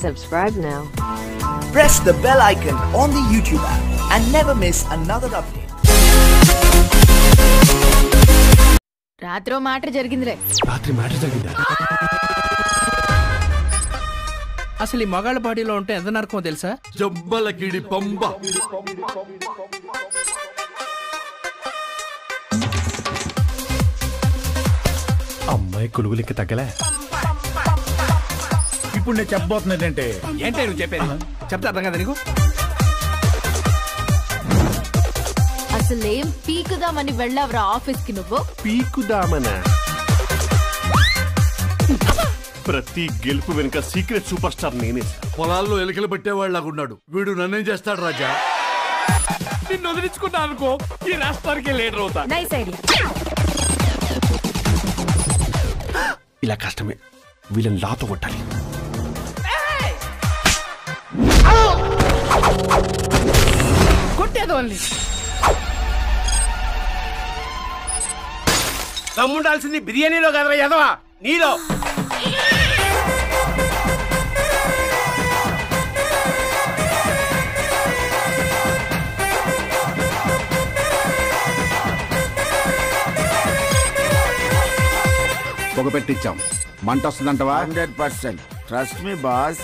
Subscribe now. Press the bell icon on the YouTube app and never miss another update. రాత్రో మాట జరిగిందిరే రాత్రి matter జరిగిందా అసలు ఈ మగాళ్ళ బాడీలో ఉంటే ఎంత నరకమో తెలుసా జబ్బలకిడి పంబ అమ్మాయి కొలుగులు ఇంకా తగ్గలే ఇప్పుడు నేను చెప్పబోతున్నదంటే ఏంటి నువ్వు చెప్పేది? చెప్తే అర్థం కదా నీకు? అసలేం పీకుదామని వెళ్ళావురా ఆఫీస్కి నువ్వు? పీకుదామనా? ప్రతి గెలుపు వెనుక సీక్రెట్ సూపర్ స్టార్ నేనే. పొలాల్లో ఎలికలు పట్టేవాళ్ళలాగున్నాడు వీడు నన్నేం చేస్తాడు రాజా? నిన్ను వదిలించుకున్నా అనుకో ఈ రాష్ట్రానికి లీడర్ అవుతా. నైస్ ఐడియా ఇలా కష్టమే. వీళ్ళని లాతో కొట్టాలి. వాళ్ళని తమ్ముండాల్సింది బిర్యానీలో కదరా యదవా? నీలో. పొగ పెట్టించాం మంట వస్తుందంటవా? Hundred percent. Trust me boss